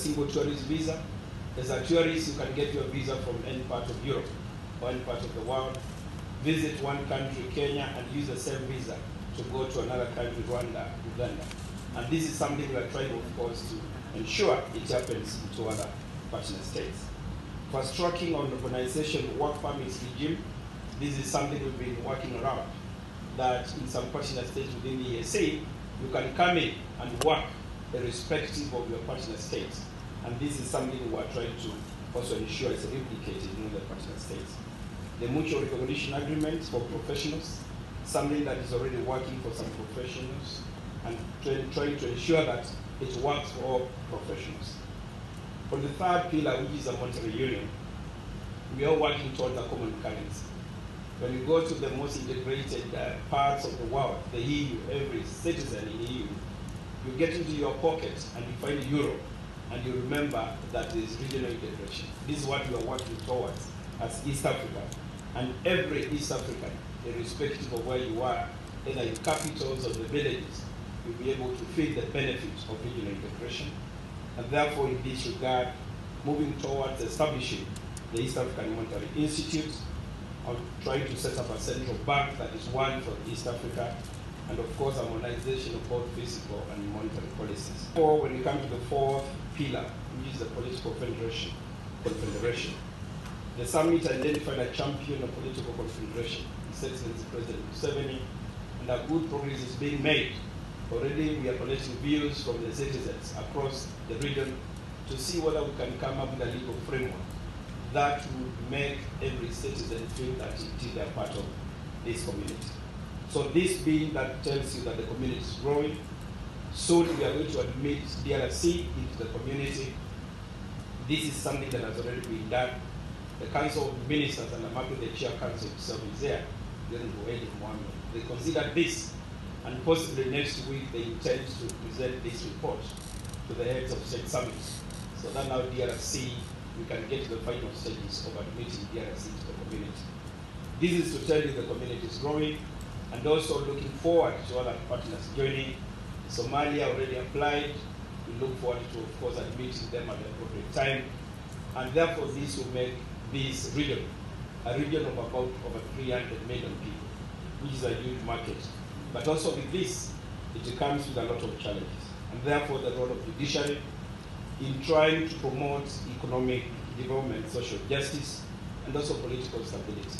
single tourist visa. As a tourist, you can get your visa from any part of Europe or any part of the world. Visit one country, Kenya, and use the same visa to go to another country, Rwanda, Uganda. And this is something we are trying, of course, to ensure it happens to other partner states. Fast tracking on urbanization work permits regime, this is something we've been working around. That in some partner states within the ESA, you can come in and work irrespective of your partner states. And this is something we are trying to also ensure is replicated in other partner states. The mutual recognition agreements for professionals, something that is already working for some professionals, and trying, to ensure that it works for all professionals. For the third pillar, which is a monetary union, we are working towards a common currency. When you go to the most integrated uh, parts of the world, the EU, every citizen in the EU, you get into your pocket and you find euro, and you remember that there is regional integration. This is what we are working towards as East Africa. And every East African, irrespective of where you are, either in capitals or the villages, you'll be able to feel the benefits of regional integration. And therefore, in this regard, moving towards establishing the East African Monetary Institute, or trying to set up a central bank that is one for East Africa, and of course, harmonization of both fiscal and monetary policies. Or when we come to the fourth pillar, which is the political federation, confederation, the summit identified a champion of political confederation, His President Museveni, and a good progress is being made. Already we are collecting views from the citizens across the region to see whether we can come up with a legal framework that would make every citizen feel that indeed they are part of this community. So this being that tells you that the community is growing, soon we are going to admit DRC into the community. This is something that has already been done. The Council of Ministers and the the Chair Council itself is there, They considered this, and possibly next week they intend to present this report to the heads of state summits. So that now DRC, we can get to the final stages of admitting DRC to the community. This is to tell you the community is growing, and also looking forward to other partners joining. Somalia already applied. We look forward to, of course, admitting them at the appropriate time. And therefore, this will make this region a region of about over 300 million people, which is a huge market. But also with this, it comes with a lot of challenges. And therefore, the role of judiciary in trying to promote economic development, social justice, and also political stability.